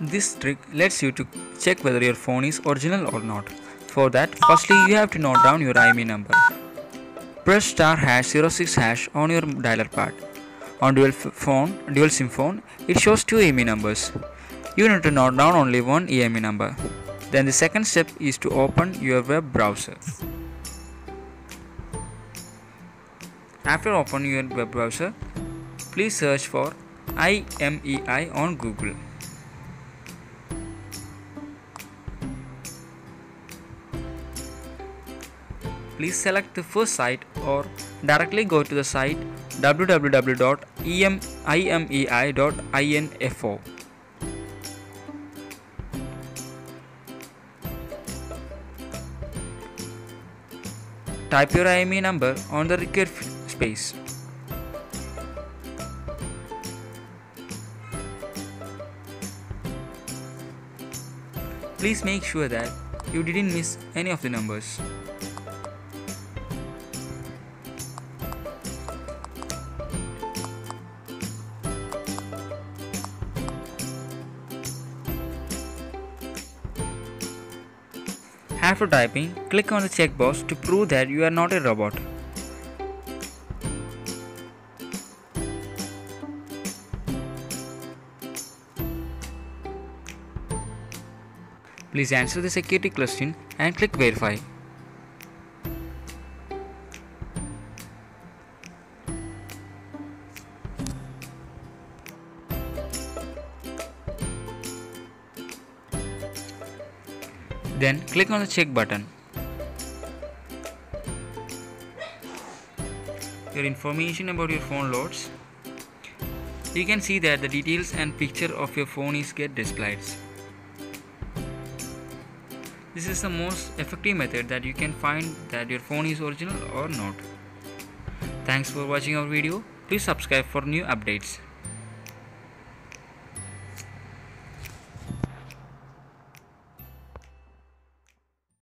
This trick lets you to check whether your phone is original or not. For that, firstly you have to note down your IMEI number. Press star hash 06 hash on your dialer pad. On dual phone, dual SIM phone, it shows two IMEI numbers. You need to note down only one IMEI number. Then the second step is to open your web browser. After opening your web browser, please search for IMEI on Google. Please select the first site or directly go to the site www.imei.info. Type your IMEI number on the required space. Please make sure that you didn't miss any of the numbers. After typing, click on the checkbox to prove that you are not a robot. Please answer the security question and click verify. Then click on the check button. Your information about your phone loads. You can see that the details and picture of your phone is get displayed. This is the most effective method that you can find that your phone is original or not. Thanks for watching our video. Please subscribe for new updates.